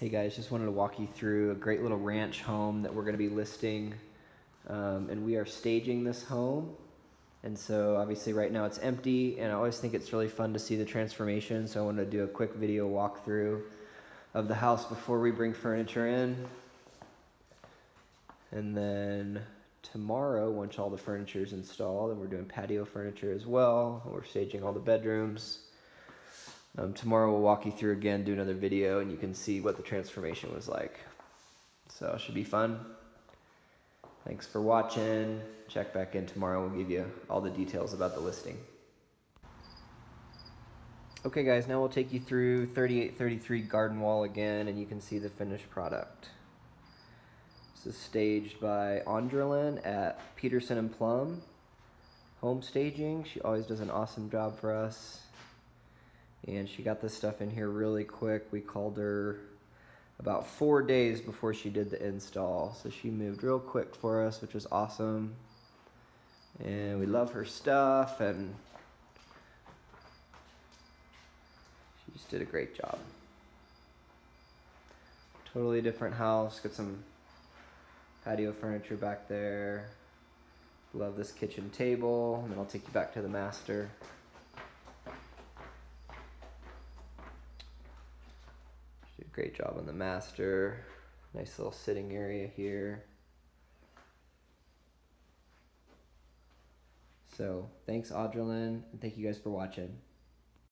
Hey guys, just wanted to walk you through a great little ranch home that we're going to be listing. Um, and we are staging this home. And so obviously right now it's empty and I always think it's really fun to see the transformation. So I wanted to do a quick video walkthrough of the house before we bring furniture in. And then tomorrow, once all the furniture is installed, and we're doing patio furniture as well, we're staging all the bedrooms. Um, tomorrow we'll walk you through again, do another video, and you can see what the transformation was like. So it should be fun. Thanks for watching. Check back in tomorrow. We'll give you all the details about the listing. Okay guys, now we'll take you through 3833 Garden Wall again, and you can see the finished product. This is staged by Andrelin at Peterson and Plum Home Staging. She always does an awesome job for us and she got this stuff in here really quick. We called her about four days before she did the install. So she moved real quick for us, which was awesome. And we love her stuff and she just did a great job. Totally different house. Got some patio furniture back there. Love this kitchen table. And then I'll take you back to the master. Great job on the master. Nice little sitting area here. So thanks Audrelin, and thank you guys for watching.